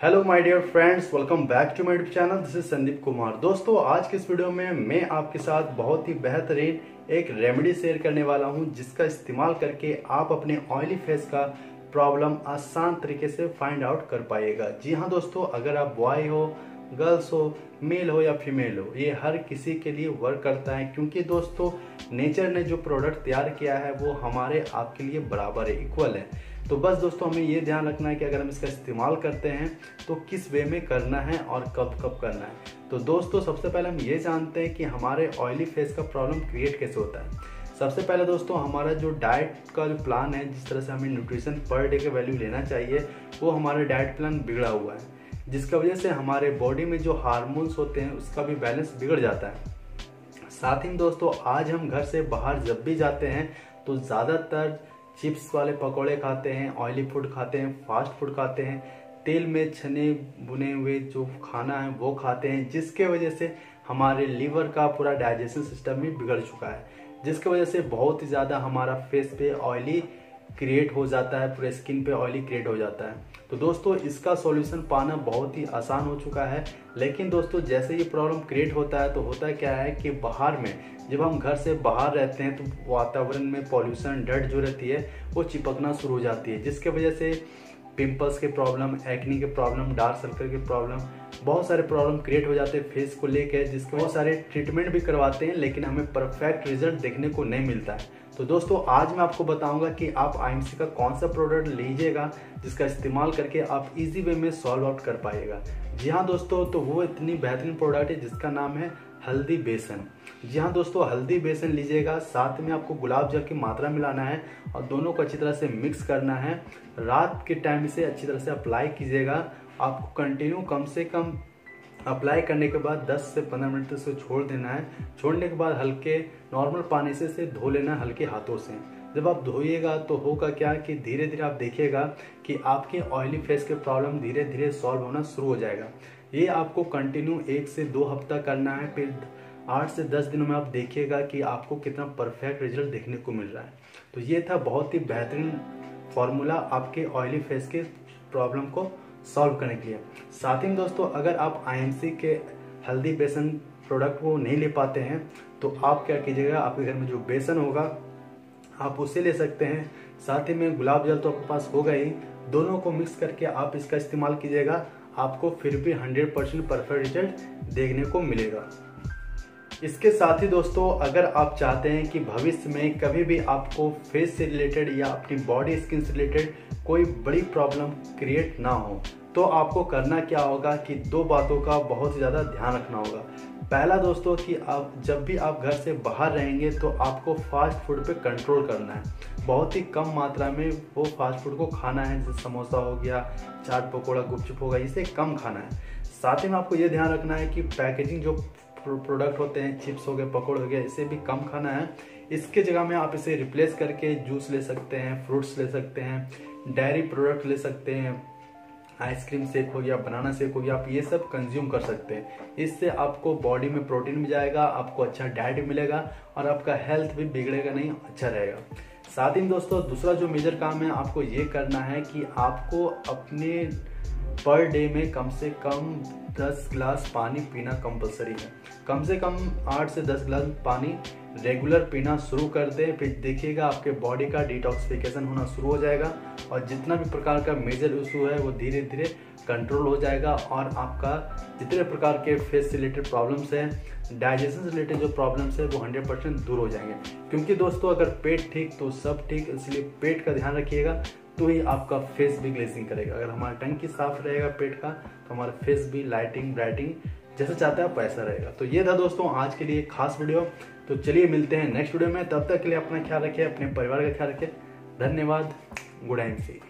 Hello my dear friends welcome back to my channel this is Sandeep Kumar दोस्तों, आज के इस video में मैं आपके साथ बहुत ही बेहतरीन एक रेमेडी शेयर करने वाला हूँ, जिसका इस्तेमाल करके आप अपने ऑयली फेस का प्रॉब्लम आसान तरीके से फाइंड आउट कर पाएगा। जी हाँ दोस्तों, अगर आप बॉय हो गर्ल्स हो मेल हो या फीमेल हो, ये हर किसी के लिए वर्क करता है, क्योंकि दोस्तों नेचर ने जो प्रोडक्ट तैयार किया है, वो हमारे आपके लिए बराबर है इक्वल है। तो बस दोस्तों, हमें ये ध्यान रखना है कि अगर हम इसका इस्तेमाल करते हैं तो किस वे में करना है और कब कब करना है। तो दोस्तों, सबसे पहले हम ये जानते हैं कि हमारे ऑयली फेस का प्रॉब्लम क्रिएट कैसे होता है। सबसे पहले दोस्तों, हमारा जो डाइट का जो प्लान है, जिस तरह से हमें न्यूट्रिशन पर डे के वैल्यू लेना चाहिए, वो हमारा डाइट प्लान बिगड़ा हुआ है। जिसकी वजह से हमारे बॉडी में जो हार्मोन्स होते हैं, उसका भी बैलेंस बिगड़ जाता है। साथ ही दोस्तों, आज हम घर से बाहर जब भी जाते हैं तो ज़्यादातर चिप्स वाले पकौड़े खाते हैं ऑयली फ़ूड खाते हैं फास्ट फ़ूड खाते हैं। तेल में छने बुने हुए जो खाना है, वो खाते हैं, जिसके वजह से हमारे लीवर का पूरा डाइजेशन सिस्टम भी बिगड़ चुका है। जिसकी वजह से बहुत ही ज़्यादा हमारा फेस पे ऑयली क्रिएट हो जाता है, पूरे स्किन पे ऑयली क्रिएट हो जाता है। तो दोस्तों, इसका सॉल्यूशन पाना बहुत ही आसान हो चुका है। लेकिन दोस्तों, जैसे ये प्रॉब्लम क्रिएट होता है तो होता क्या है कि बाहर में, जब हम घर से बाहर रहते हैं तो वातावरण में पॉल्यूशन डट जो रहती है, वो चिपकना शुरू हो जाती है, जिसके वजह से पिंपल्स के प्रॉब्लम एक्नी के प्रॉब्लम डार्क सर्कल के प्रॉब्लम बहुत सारे प्रॉब्लम क्रिएट हो जाते हैं फेस को लेकर जिसके बहुत सारे ट्रीटमेंट भी करवाते हैं, लेकिन हमें परफेक्ट रिज़ल्ट देखने को नहीं मिलता है। तो दोस्तों, आज मैं आपको बताऊँगा कि आप आई का कौन सा प्रोडक्ट लीजिएगा, जिसका इस्तेमाल करके आप इजी वे में सॉल्व आउट कर पाएगा जी हाँ दोस्तों तो वो इतनी बेहतरीन प्रोडक्ट है जिसका नाम है हल्दी बेसन। जी हाँ दोस्तों, हल्दी बेसन लीजिएगा, साथ में आपको गुलाब जल की मात्रा मिलाना है और दोनों को अच्छी तरह से मिक्स करना है। रात के टाइम से अच्छी तरह से अप्लाई कीजिएगा। आपको कंटिन्यू कम से कम अप्लाई करने के बाद 10 से 15 मिनट से छोड़ देना है। छोड़ने के बाद हल्के नॉर्मल पानी से से धो लेना है हल्के हाथों से। जब आप धोइएगा तो होगा क्या कि धीरे धीरे आप देखिएगा कि आपके ऑयली फेस के प्रॉब्लम धीरे धीरे सॉल्व होना शुरू हो जाएगा। ये आपको कंटिन्यू एक से दो हफ़्ता करना है, फिर आठ से दस दिनों में आप देखिएगा कि आपको कितना परफेक्ट रिज़ल्ट देखने को मिल रहा है। तो ये था बहुत ही बेहतरीन फॉर्मूला आपके ऑयली फेस के प्रॉब्लम को सॉल्व करने के लिए। साथ ही दोस्तों, अगर आप आईएमसी के हल्दी बेसन प्रोडक्ट को नहीं ले पाते हैं तो आप क्या कीजिएगा, आपके घर में जो बेसन होगा, आप उसे ले सकते हैं। साथ ही में गुलाब जल तो आपके पास होगा ही। दोनों को मिक्स करके आप इसका इस्तेमाल कीजिएगा। आपको फिर भी 100 परसेंट परफेक्ट रिज़ल्ट देखने को मिलेगा। इसके साथ ही दोस्तों, अगर आप चाहते हैं कि भविष्य में कभी भी आपको फेस से रिलेटेड या अपनी बॉडी स्किन से रिलेटेड कोई बड़ी प्रॉब्लम क्रिएट ना हो तो आपको करना क्या होगा कि दो बातों का बहुत ही ज़्यादा ध्यान रखना होगा। पहला दोस्तों कि आप जब भी आप घर से बाहर रहेंगे तो आपको फास्ट फ़ूड पे कंट्रोल करना है। बहुत ही कम मात्रा में वो फास्ट फ़ूड को खाना है, जैसे समोसा हो गया, चाट पकौड़ा, गुपचुप होगा इसे कम खाना है। साथ ही में आपको ये ध्यान रखना है कि पैकेजिंग जो प्रोडक्ट होते हैं चिप्स हो गए, पकौड़े हो गए, इसे भी कम खाना है। इसके जगह में आप इसे रिप्लेस करके जूस ले सकते हैं फ्रूट्स ले सकते हैं डेयरी प्रोडक्ट ले सकते हैं आइसक्रीम शेक हो गया बनाना शेक हो गया, आप ये सब कंज्यूम कर सकते हैं। इससे आपको बॉडी में प्रोटीन मिल जाएगा, आपको अच्छा डाइट मिलेगा और आपका हेल्थ भी बिगड़ेगा नहीं अच्छा रहेगा। साथ ही दोस्तों, दूसरा जो मेजर काम है, आपको ये करना है कि आपको अपने पर डे में कम से कम 10 ग्लास पानी पीना कंपलसरी है। कम से कम 8 से 10 ग्लास पानी रेगुलर पीना शुरू कर दें, फिर देखिएगा आपके बॉडी का डिटॉक्सिफिकेशन होना शुरू हो जाएगा और जितना भी प्रकार का मेजर इशू है, वो धीरे धीरे कंट्रोल हो जाएगा और आपका जितने प्रकार के फेस से रिलेटेड प्रॉब्लम्स हैं डाइजेशन से रिलेटेड जो प्रॉब्लम्स है, वो 100 परसेंट दूर हो जाएँगे। क्योंकि दोस्तों, अगर पेट ठीक तो सब ठीक, इसलिए पेट का ध्यान रखिएगा तो ही आपका फेस भी ग्लेजिंग करेगा। अगर हमारा टंकी साफ़ रहेगा पेट का तो हमारा फेस भी लाइटिंग ब्राइटिंग जैसा चाहता है, वैसा रहेगा। तो ये था दोस्तों आज के लिए खास वीडियो। तो चलिए मिलते हैं नेक्स्ट वीडियो में। तब तक के लिए अपना ख्याल रखिए, अपने परिवार का ख्याल रखिए। धन्यवाद। Good and C